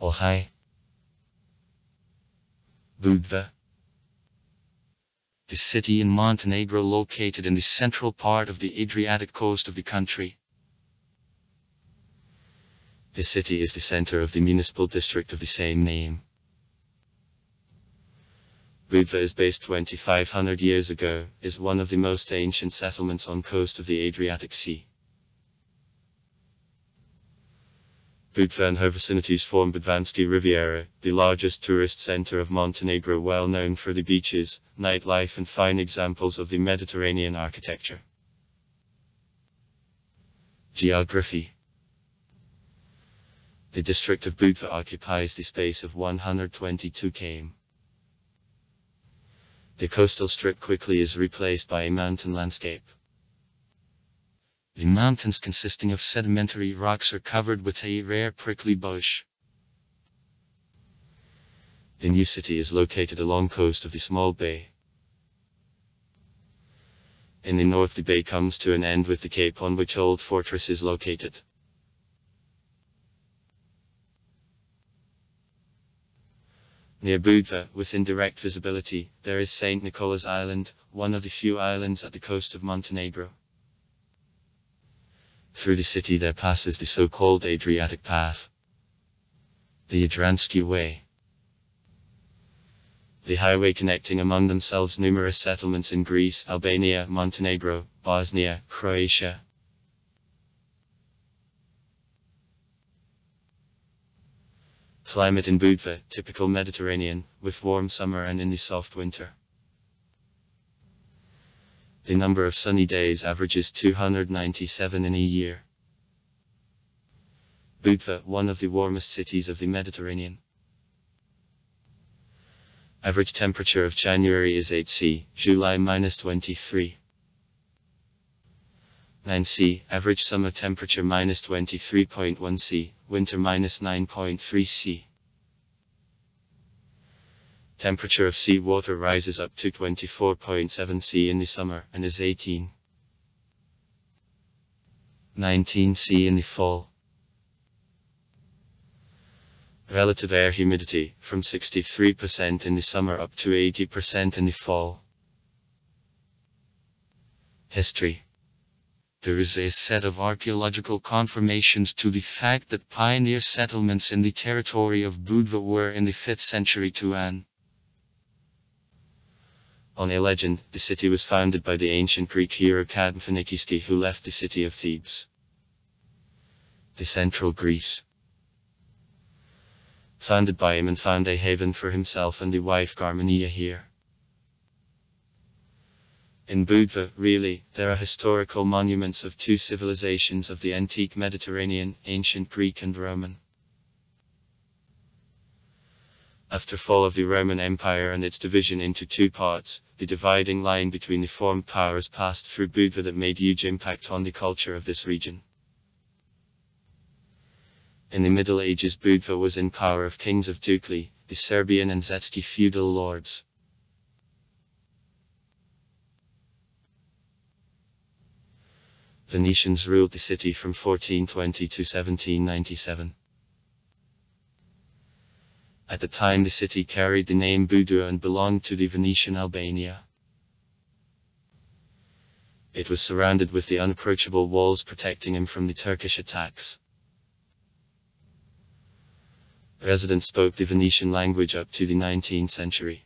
Ohai. Budva. The city in Montenegro located in the central part of the Adriatic coast of the country. The city is the center of the municipal district of the same name. Budva is based 2500 years ago, is one of the most ancient settlements on coast of the Adriatic Sea. Her vicinities form Budvanski Riviera, the largest tourist center of Montenegro well known for the beaches, nightlife and fine examples of the Mediterranean architecture. Geography The district of Budva occupies the space of 122 km. The coastal strip quickly is replaced by a mountain landscape. The mountains consisting of sedimentary rocks are covered with a rare prickly bush. The new city is located along coast of the small bay. In the north the bay comes to an end with the cape on which old fortress is located. Near Budva, within direct visibility, there is St. Nicholas Island, one of the few islands at the coast of Montenegro. Through the city there passes the so-called Adriatic Path. The Jadransky Way. The highway connecting among themselves numerous settlements in Greece, Albania, Montenegro, Bosnia, Croatia. Climate in Budva, typical Mediterranean, with warm summer and in the soft winter. The number of sunny days averages 297 in a year. Budva, one of the warmest cities of the Mediterranean. Average temperature of January is 8 C, July minus 23. 9 C, average summer temperature minus 23.1 C, winter minus 9.3 C. Temperature of sea water rises up to 24.7 C in the summer and is 18. 19 C in the fall. Relative air humidity from 63% in the summer up to 80% in the fall. History there is a set of archaeological confirmations to the fact that pioneer settlements in the territory of Budva were in the 5th century to an. On a legend, the city was founded by the ancient Greek hero Cadmus Phoenikiski who left the city of Thebes. The central Greece. Founded by him and found a haven for himself and the wife Garmonia here. In Budva, really, there are historical monuments of two civilizations of the antique Mediterranean, ancient Greek and Roman. After fall of the Roman Empire and its division into two parts, the dividing line between the formed powers passed through Budva that made huge impact on the culture of this region. In the Middle Ages Budva was in power of kings of Tukli, the Serbian and Zetski feudal lords. Venetians ruled the city from 1420 to 1797. At the time the city carried the name Budva and belonged to the Venetian Albania. It was surrounded with the unapproachable walls protecting him from the Turkish attacks. Residents spoke the Venetian language up to the 19th century.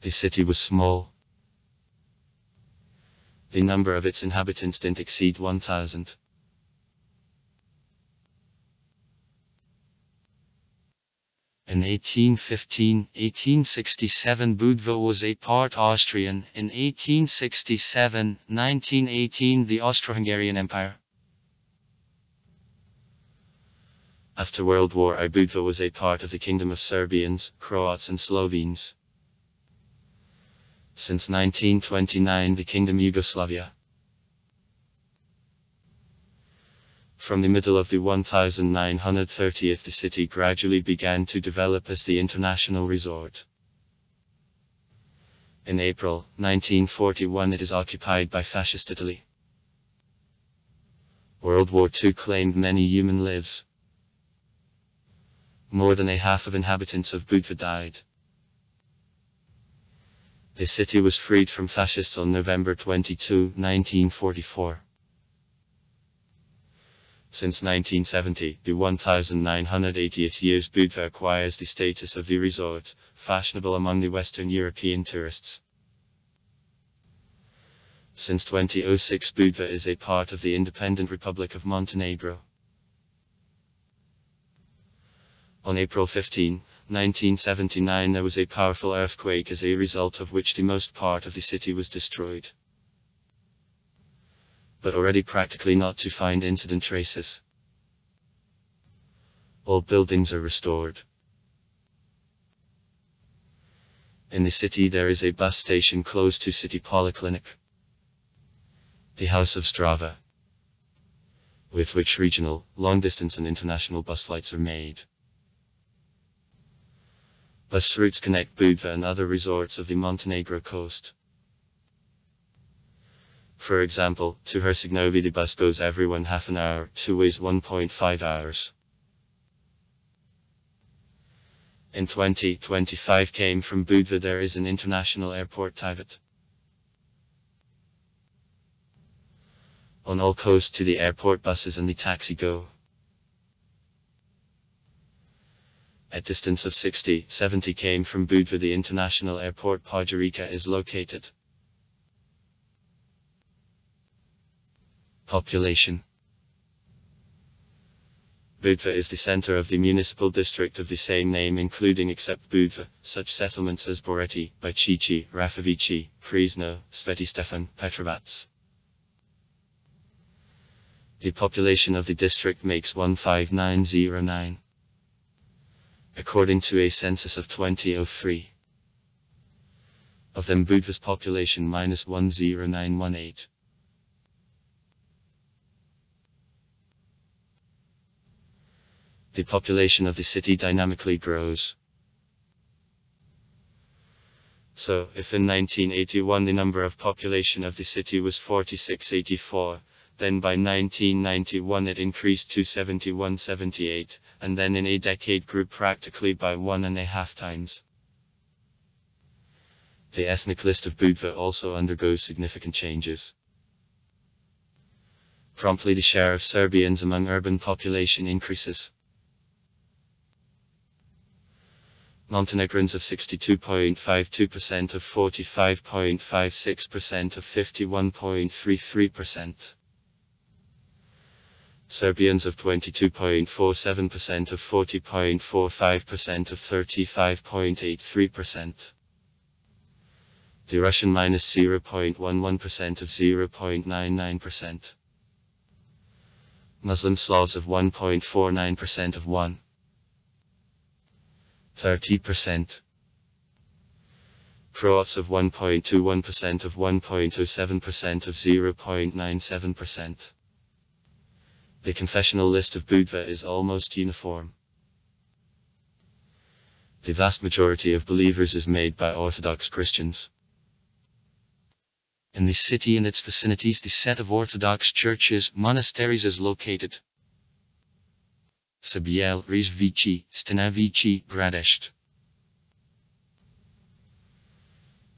The city was small. The number of its inhabitants didn't exceed 1,000. In 1815-1867 Budva was a part Austrian, in 1867-1918 the Austro-Hungarian Empire. After World War I Budva was a part of the Kingdom of Serbians, Croats and Slovenes. Since 1929 the Kingdom Yugoslavia. From the middle of the 1930s the city gradually began to develop as the international resort. In April 1941 it is occupied by Fascist Italy. World War II claimed many human lives. More than a half of inhabitants of Budva died. The city was freed from fascists on November 22, 1944. Since 1970, the 1980th years Budva acquires the status of the resort, fashionable among the Western European tourists. Since 2006 Budva is a part of the independent Republic of Montenegro. On April 15, 1979 there was a powerful earthquake as a result of which the most part of the city was destroyed. But already practically not to find incident traces. All buildings are restored. In the city there is a bus station close to city polyclinic. The House of Strava. With which regional, long distance and international bus flights are made. Bus routes connect Budva and other resorts of the Montenegro coast. For example, to Herceg-Novi the bus goes every one half an hour, two ways 1.5 hours. In 2025 came from Budva there is an international airport Tivat. On all coast to the airport buses and the taxi go. At distance of 60, 70 km from Budva the international airport Podgorica is located. Population Budva is the center of the municipal district of the same name including except Budva, such settlements as Boreti, Bajcici, Rafovici, Sveti Stefan, Petrovac. The population of the district makes 15909 according to a census of 2003. Of them Budva's population minus 10918. The population of the city dynamically grows. So, if in 1981 the number of population of the city was 4684, then by 1991 it increased to 71-78, and then in a decade grew practically by one and a half times. The ethnic list of Budva also undergoes significant changes. Promptly the share of Serbians among urban population increases. Montenegrins of 62.52% of 45.56% of 51.33%. Serbians of 22.47% of 40.45% of 35.83%. The Russian minus 0.11% of 0.99%. Muslim Slavs of 1.49% of 1. 30%. Croats of 1.21% of 1.07% of 0.97%. The confessional list of Budva is almost uniform. The vast majority of believers is made by Orthodox Christians. In the city and its vicinities the set of Orthodox churches, monasteries is located. Sabiel, Rizvici, Stanavici, Bradesht.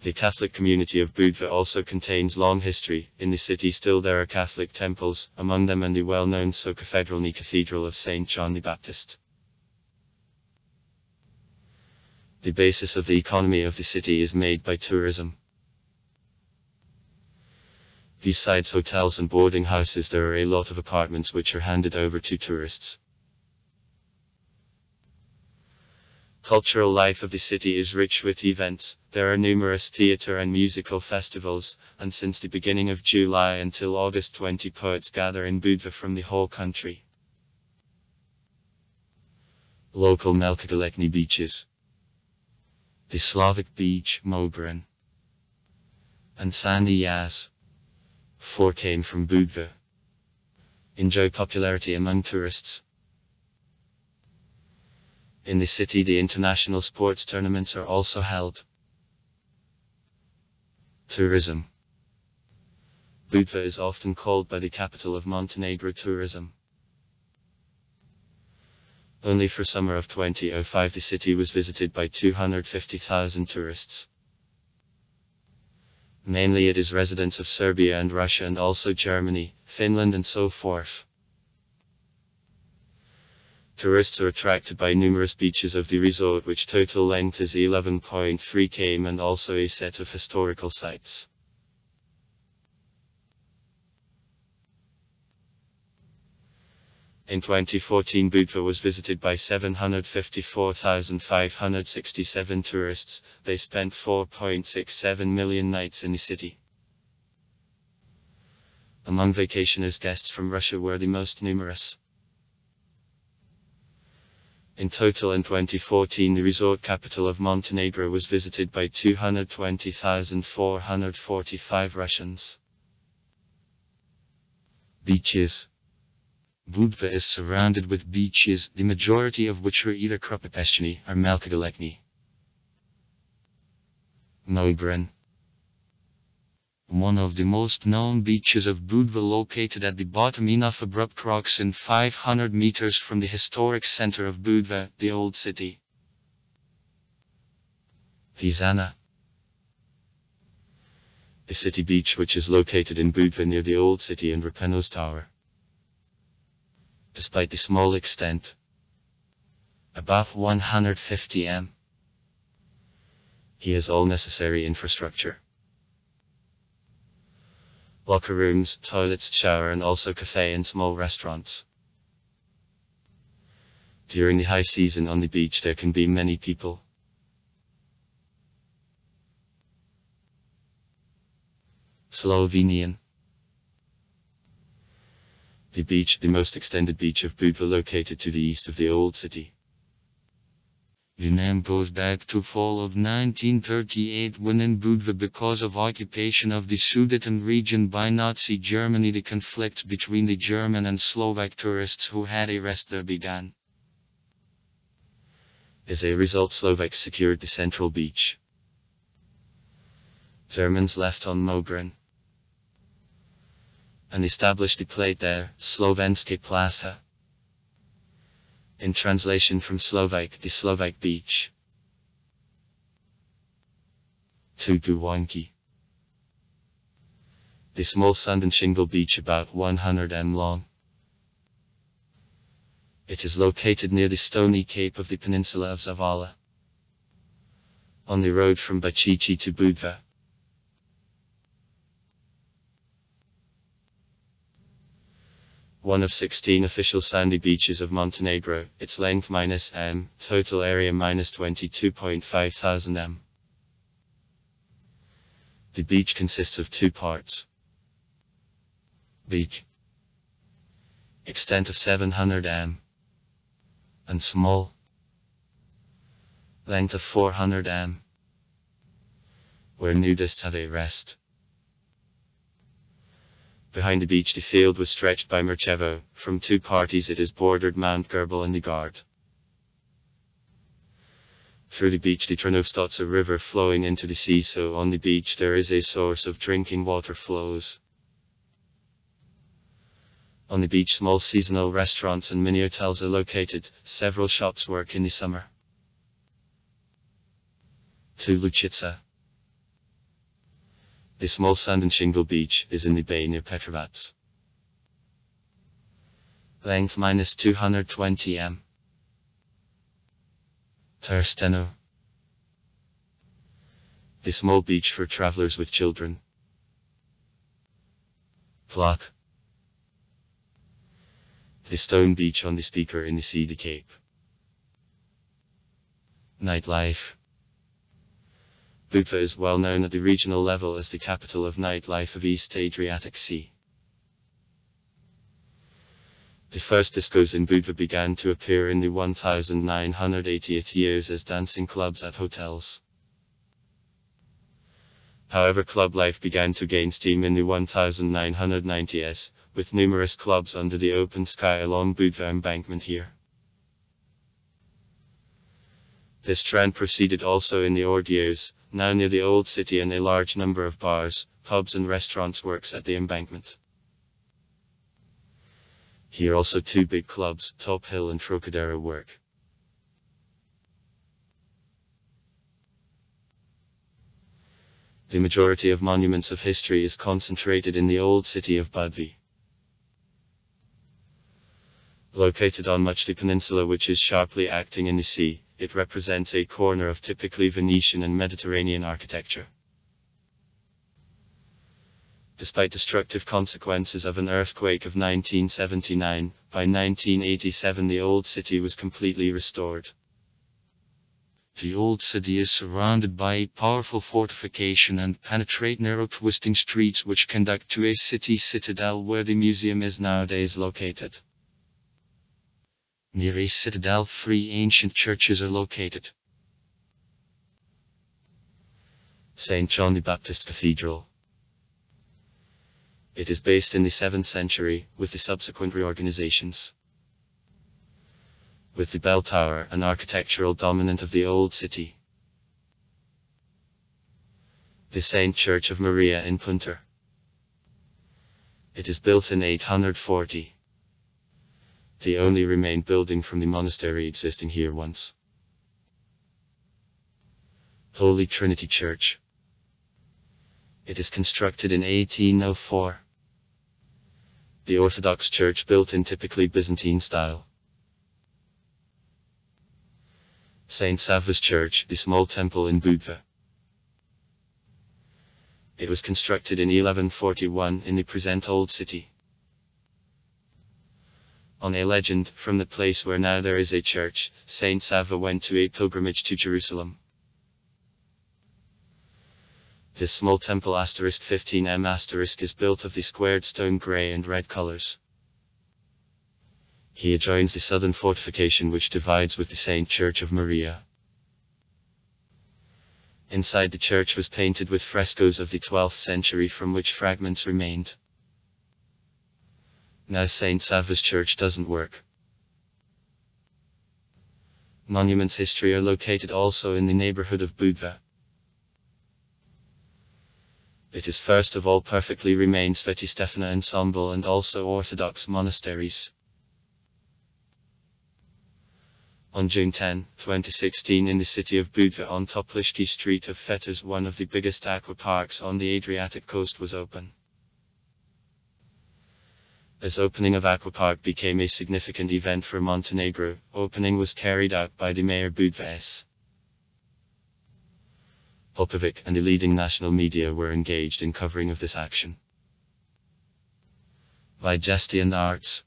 The Catholic community of Budva also contains long history. In the city still there are Catholic temples, among them and the well-known Socathedralny Cathedral of St. John the Baptist. The basis of the economy of the city is made by tourism. Besides hotels and boarding houses there are a lot of apartments which are handed over to tourists. Cultural life of the city is rich with events, there are numerous theatre and musical festivals, and since the beginning of July until August 20 poets gather in Budva from the whole country. Local Melkogalekni beaches. The Slavic beach, Mogran. And Sandy Yas. Four came from Budva. Enjoy popularity among tourists. In the city the international sports tournaments are also held. Tourism Budva is often called by the capital of Montenegro tourism. Only for summer of 2005 the city was visited by 250,000 tourists. Mainly it is residents of Serbia and Russia and also Germany, Finland and so forth. Tourists are attracted by numerous beaches of the resort which total length is 11.3 km and also a set of historical sites. In 2014 Budva was visited by 754,567 tourists, they spent 4.67 million nights in the city. Among vacationers guests from Russia were the most numerous. In total in 2014 the resort capital of Montenegro was visited by 220,445 Russians. Beaches Budva is surrounded with beaches, the majority of which are either Kropopeshcheny or Melkogalekny. Mogran One of the most known beaches of Budva located at the bottom enough abrupt rocks in 500 meters from the historic center of Budva, the old city. Pisana The city beach which is located in Budva near the old city and Rapenos Tower despite the small extent. Above 150 m. He has all necessary infrastructure. Locker rooms, toilets, shower and also cafe and small restaurants. During the high season on the beach there can be many people. Slovenian the beach, the most extended beach of Budva located to the east of the old city. The name goes back to fall of 1938 when in Budva because of occupation of the Sudeten region by Nazi Germany the conflicts between the German and Slovak tourists who had a rest there began. As a result Slovaks secured the central beach. Germans left on Mogran and established a plate there, Slovenske Plaza. In translation from Slovak, the Slovak beach. Tuguwanki. The small sand and shingle beach about 100 m long. It is located near the stony cape of the peninsula of Zavala. On the road from Bachichi to Budva. One of 16 official sandy beaches of Montenegro, its length minus m, total area minus 22.5 thousand m. The beach consists of two parts. Beach. Extent of 700 m. And small. Length of 400 m. Where nudists have a rest. Behind the beach the field was stretched by Merchevo, from two parties it is bordered Mount Gerbel and the Guard. Through the beach the Trnovstots a river flowing into the sea so on the beach there is a source of drinking water flows. On the beach small seasonal restaurants and mini hotels are located, several shops work in the summer. To Luchica the small sand and shingle beach is in the bay near Petrovac. Length minus 220 m. Tersteno. The small beach for travelers with children. Plak. The stone beach on the speaker in the sea the Cape. Nightlife. Budva is well known at the regional level as the capital of nightlife of East Adriatic Sea. The first discos in Budva began to appear in the 1980th years as dancing clubs at hotels. However club life began to gain steam in the 1990s, with numerous clubs under the open sky along Budva embankment here. This trend proceeded also in the years, now near the old city and a large number of bars, pubs and restaurants works at the embankment. Here also two big clubs, Top Hill and Trocadero work. The majority of monuments of history is concentrated in the old city of Budva. Located on Muchli Peninsula which is sharply acting in the sea, it represents a corner of typically Venetian and Mediterranean architecture. Despite destructive consequences of an earthquake of 1979, by 1987 the old city was completely restored. The old city is surrounded by a powerful fortification and penetrate narrow twisting streets which conduct to a city citadel where the museum is nowadays located. Near a citadel three ancient churches are located. St. John the Baptist Cathedral. It is based in the 7th century, with the subsequent reorganizations with the bell tower an architectural dominant of the old city. The Saint Church of Maria in Punter. It is built in 840. The only remained building from the monastery existing here once. Holy Trinity Church. It is constructed in 1804. The Orthodox Church built in typically Byzantine style. St. Sava's Church, the small temple in Budva. It was constructed in 1141 in the present Old City. On a legend, from the place where now there is a church, Saint Sava went to a pilgrimage to Jerusalem. This small temple asterisk 15m asterisk is built of the squared stone grey and red colors. He adjoins the southern fortification which divides with the Saint Church of Maria. Inside the church was painted with frescoes of the 12th century from which fragments remained. Now Saint Sava's church doesn't work. Monuments history are located also in the neighborhood of Budva. It is first of all perfectly remained Sveti Stefana ensemble and also Orthodox monasteries. On June 10, 2016 in the city of Budva on Topliški Street of Fetters one of the biggest aqua parks on the Adriatic coast was open. As opening of Aquapark became a significant event for Montenegro, opening was carried out by the mayor Budva S. Popovic and the leading national media were engaged in covering of this action. By and Arts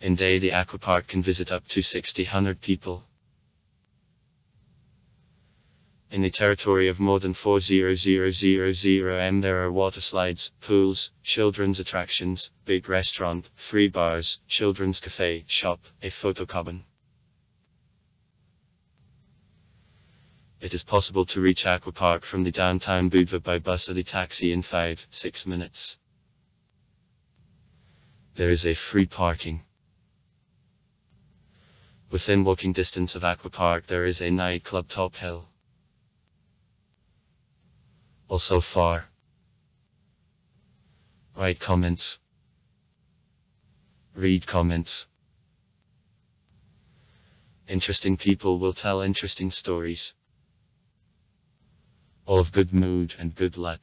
In day the aquapark can visit up to 60-100 people. In the territory of more than 40000m there are water slides, pools, children's attractions, big restaurant, free bars, children's cafe, shop, a photo cabin. It is possible to reach Aquapark from the downtown Budva by bus or the taxi in 5-6 minutes. There is a free parking. Within walking distance of Aquapark there is a nightclub Top Hill. Also far. Write comments. Read comments. Interesting people will tell interesting stories. All of good mood and good luck.